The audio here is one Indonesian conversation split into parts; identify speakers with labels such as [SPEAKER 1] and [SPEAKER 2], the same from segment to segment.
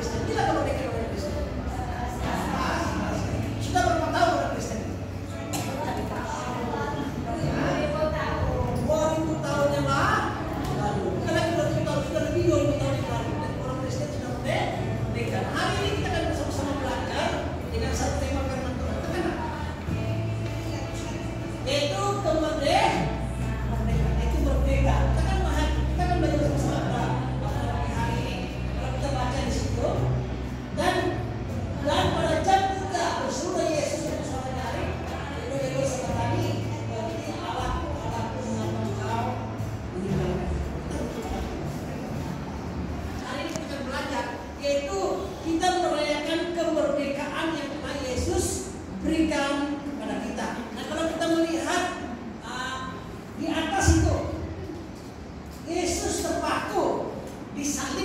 [SPEAKER 1] Kristen? Gila kemerdekaan orang Kristen. This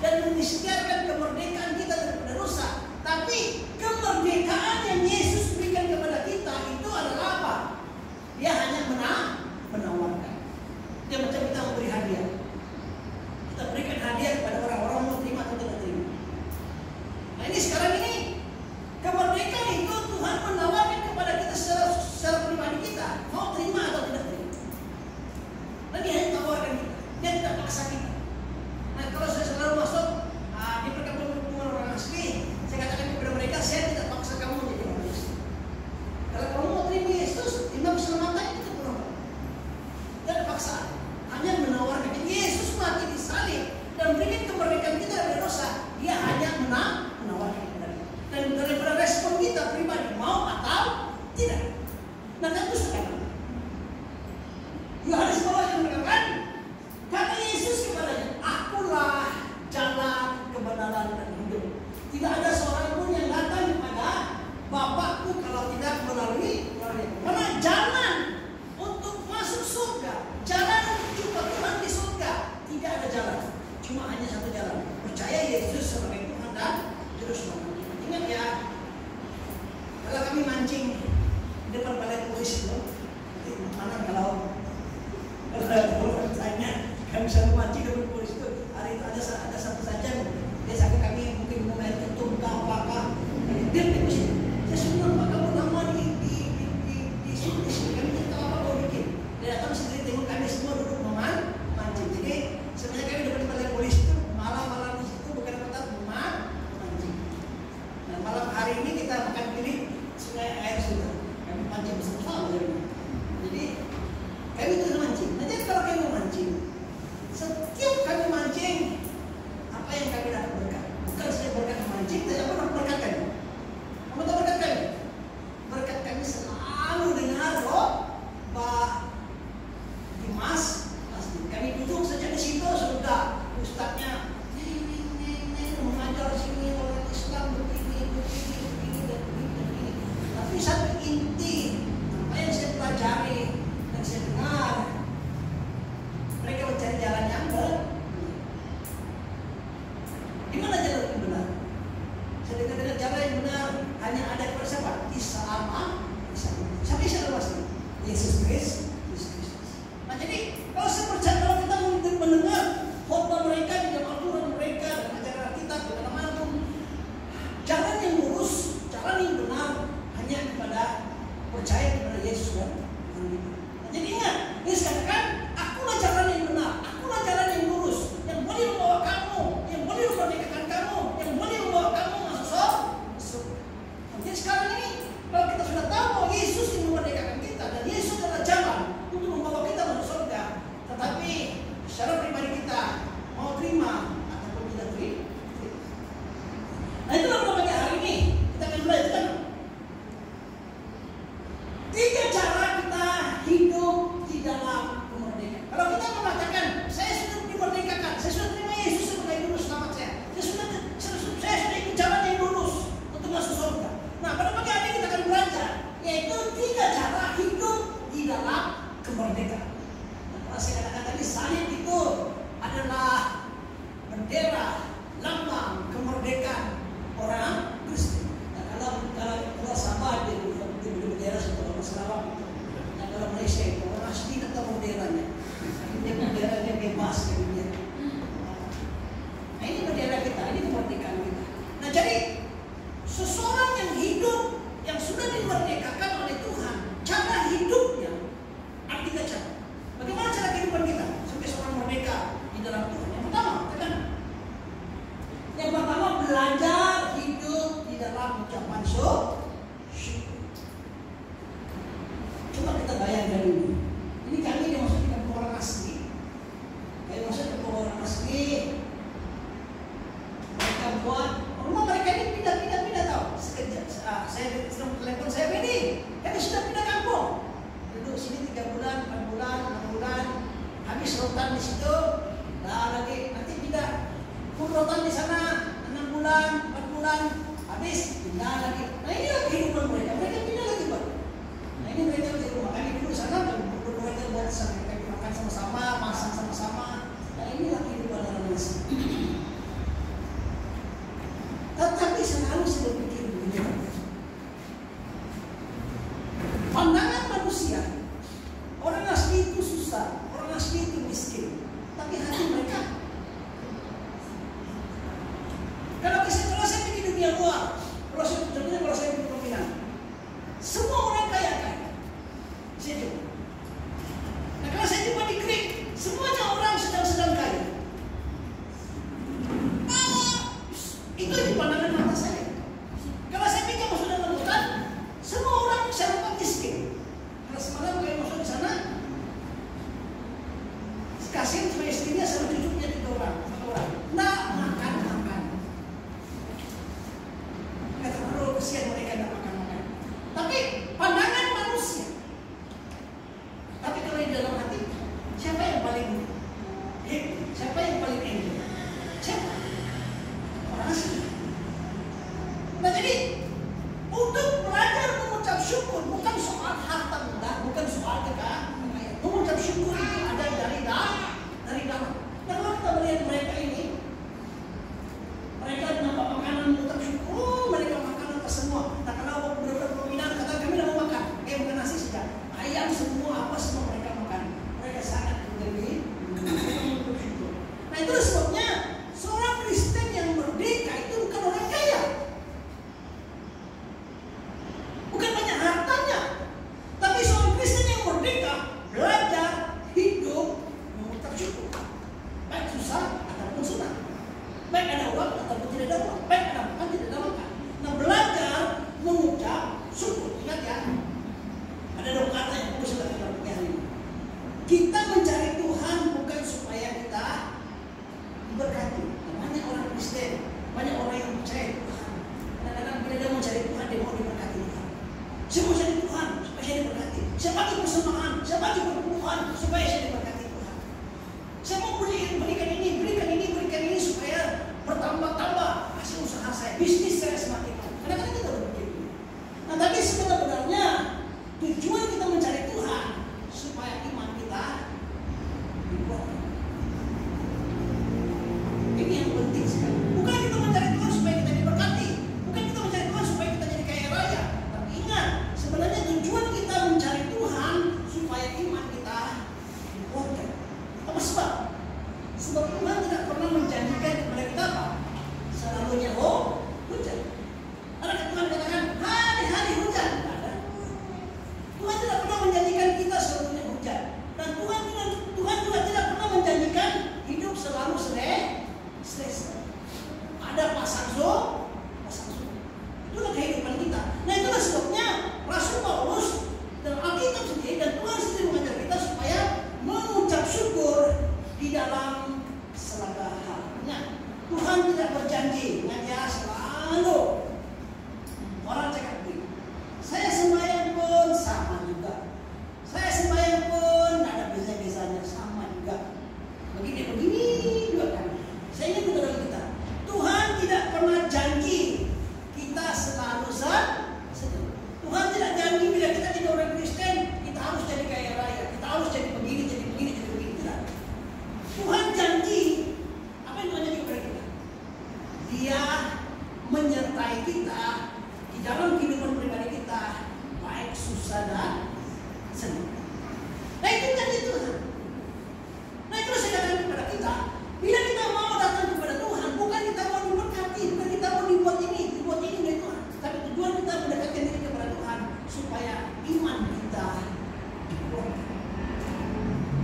[SPEAKER 1] dan mengisytiharkan kemerdekaan kita daripada rusak. Tapi kalau tidak melalui karena jalan untuk masuk surga, jalan untuk jumpa Tuhan di surga tidak ada jalan, cuma hanya satu jalan. Percaya Yesus sebagai Tuhan dan terus selamat. kasihan sama istrinya sama cucunya tiga orang nah maka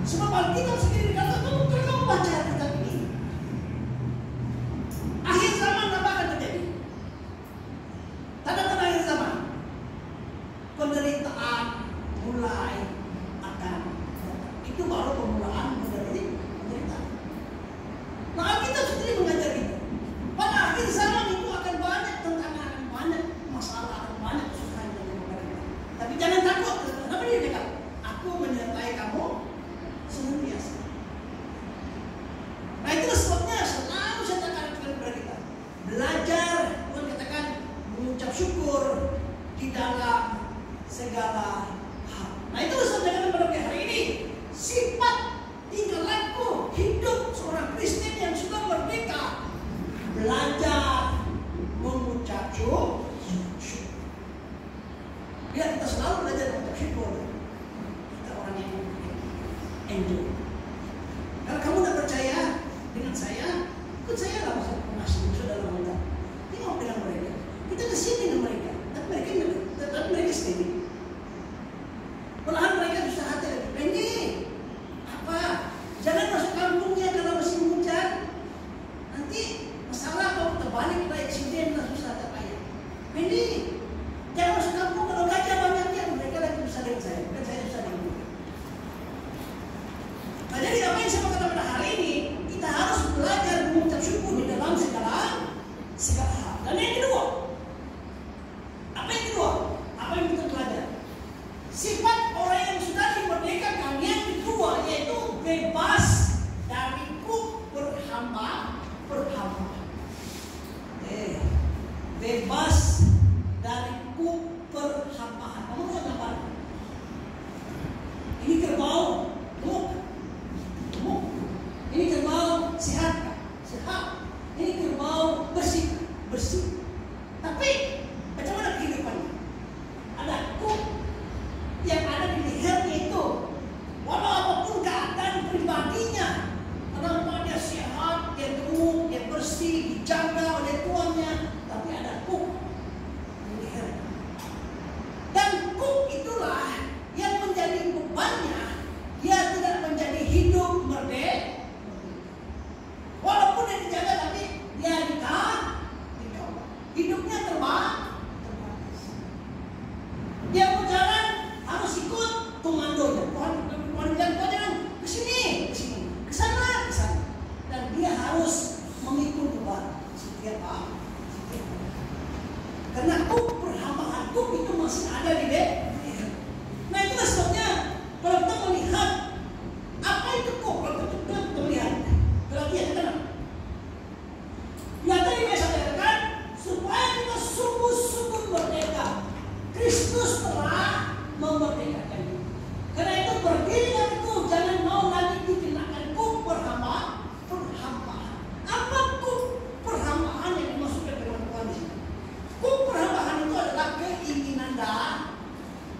[SPEAKER 1] Cuma Pak Tito sendiri kata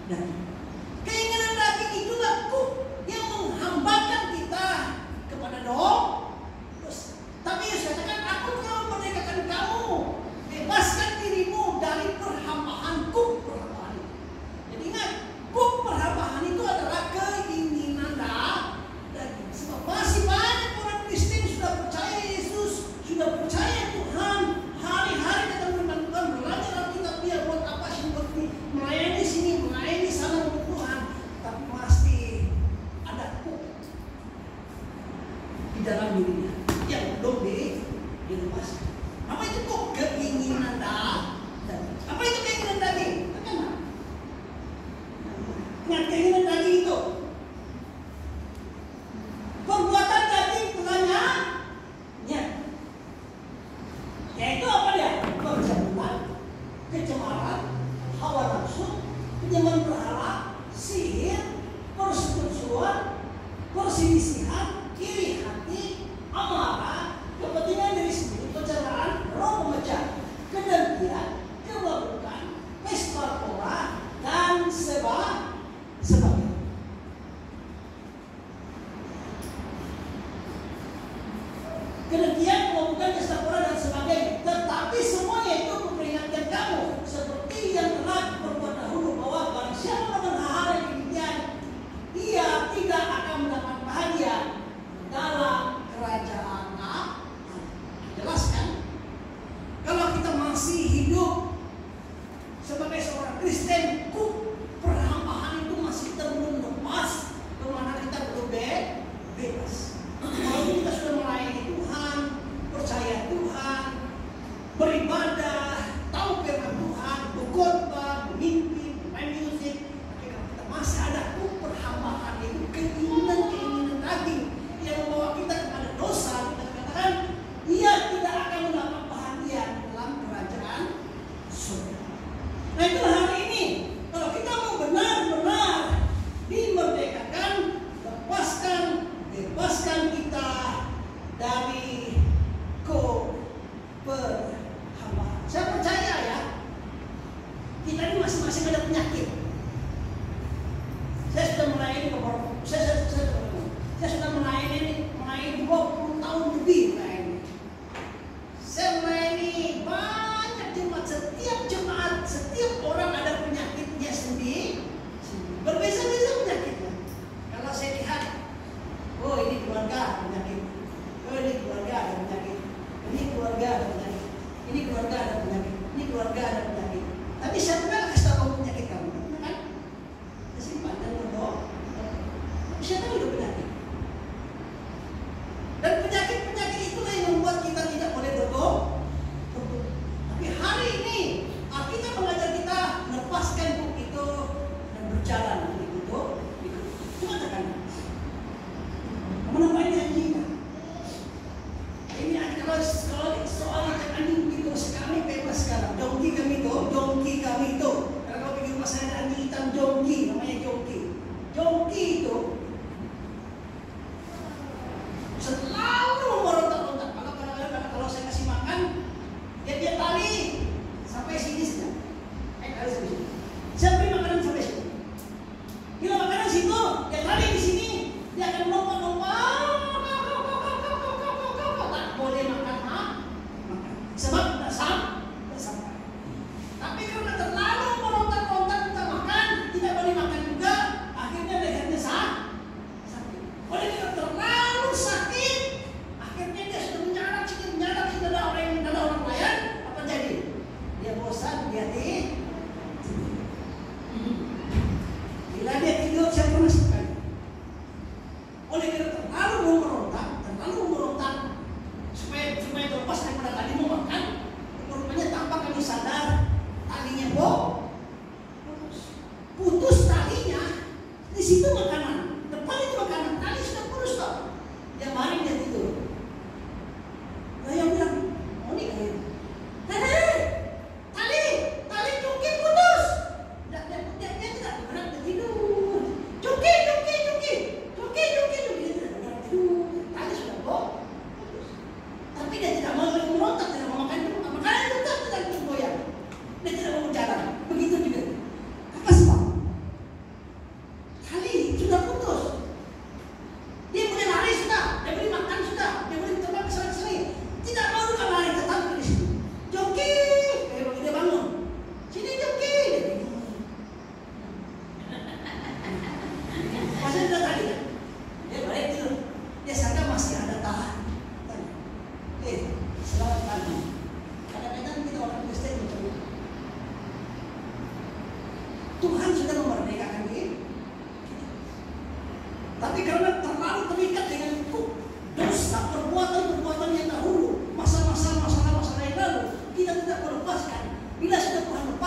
[SPEAKER 1] dan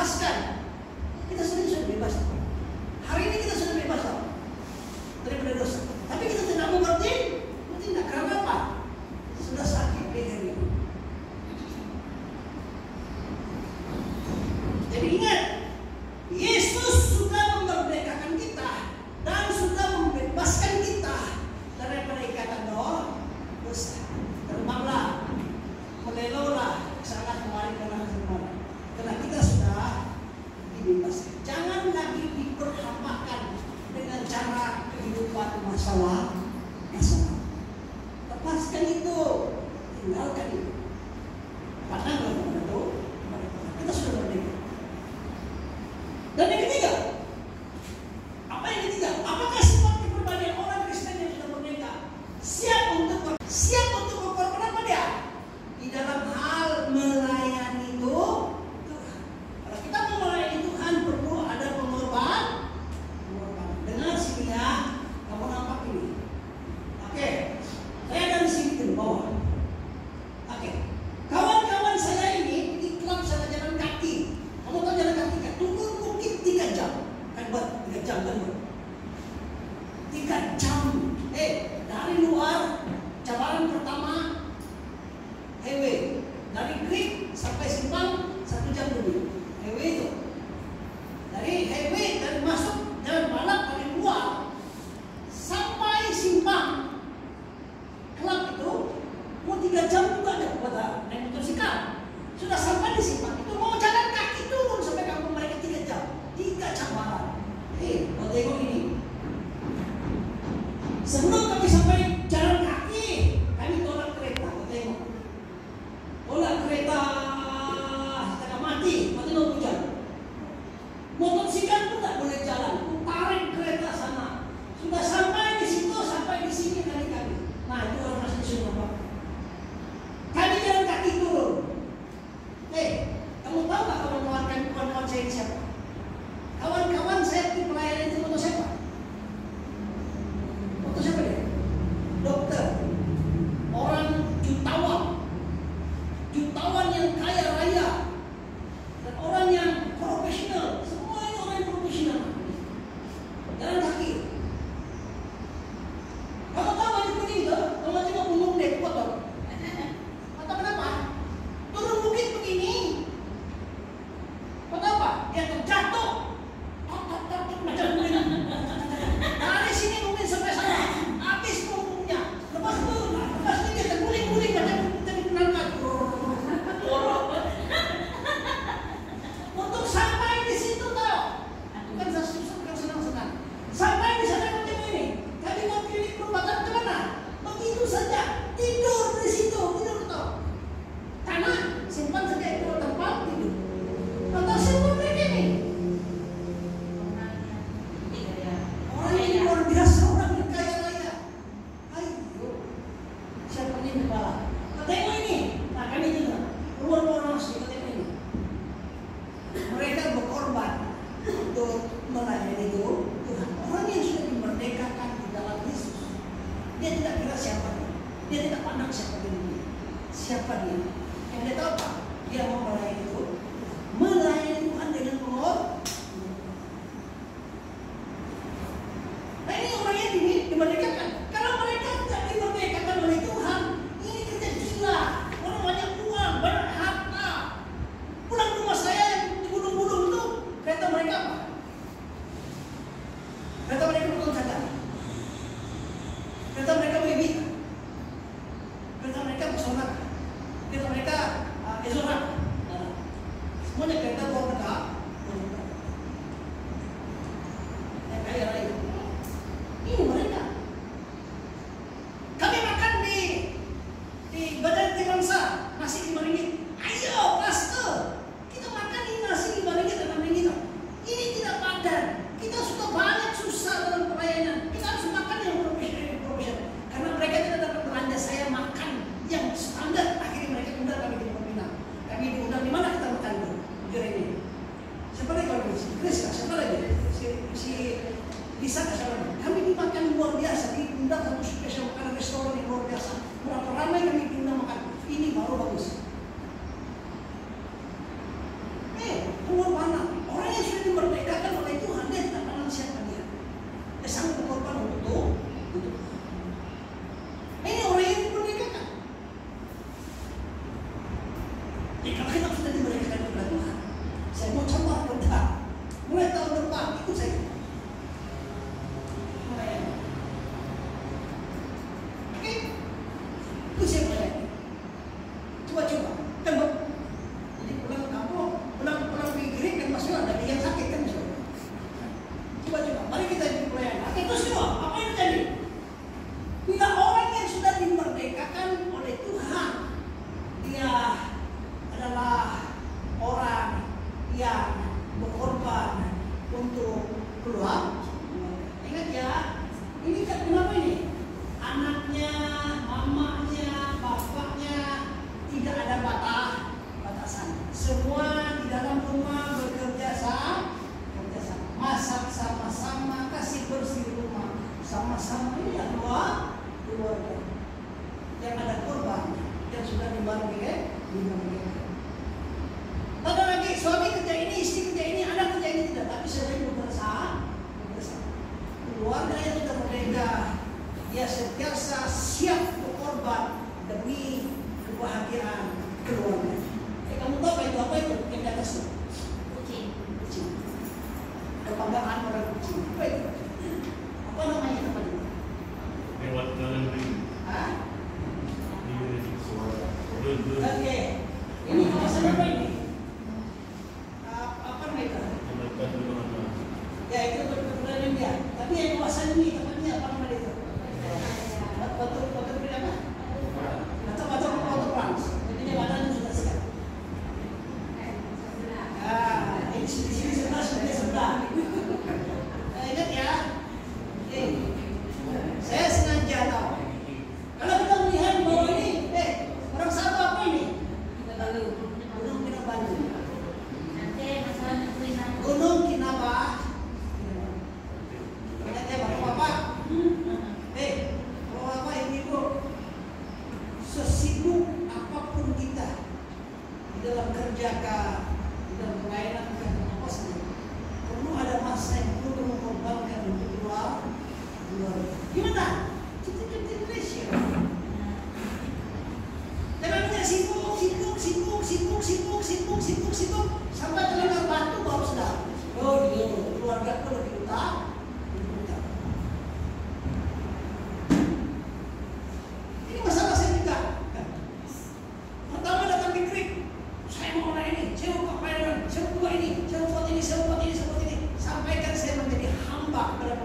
[SPEAKER 1] 確かに。私の一緒見ました。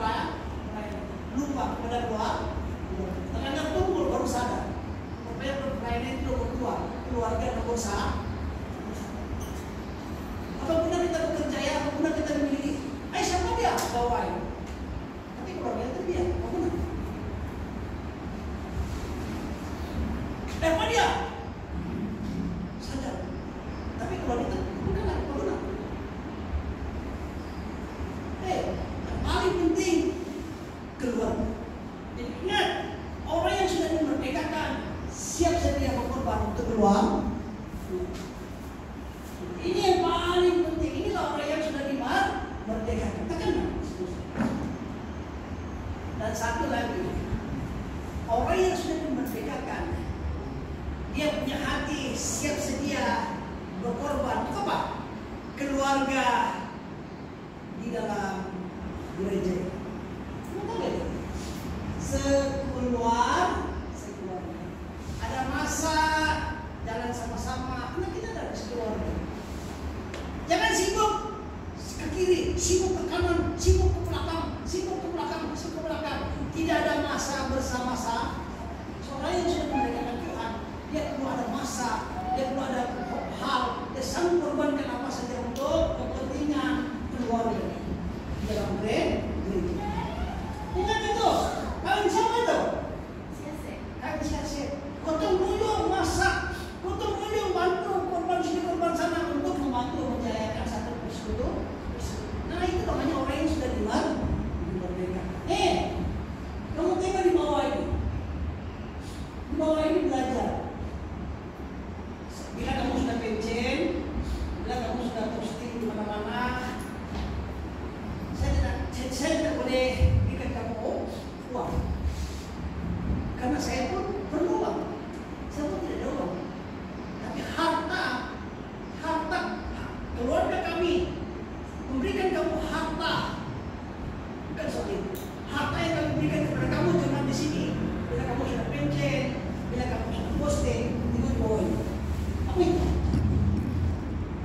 [SPEAKER 1] lupa lupa kepada dua terkadang tumbuh baru sadar pokoknya bermain itu nomor dua keluarga nomor satu apabila kita bekerja ya apabila kita memiliki eh siapa dia bawain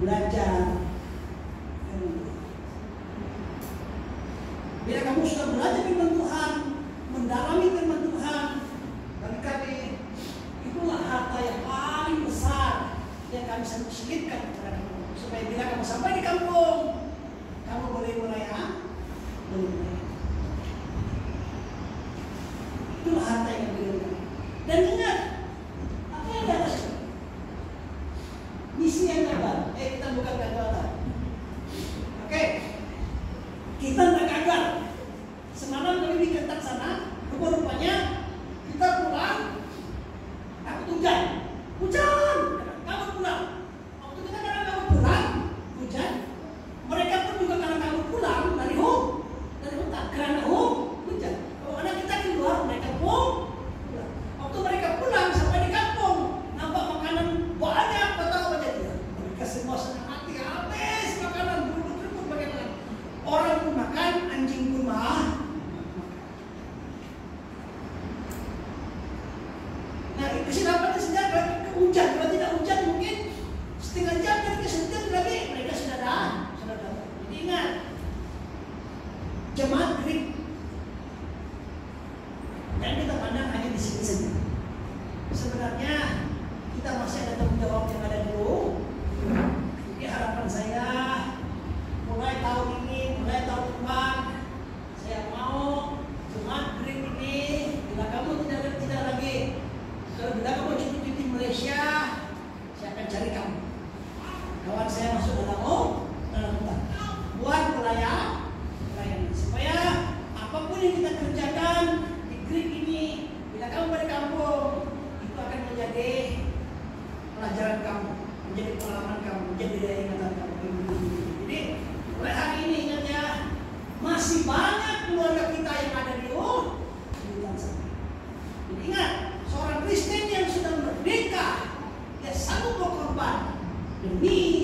[SPEAKER 1] black tie in me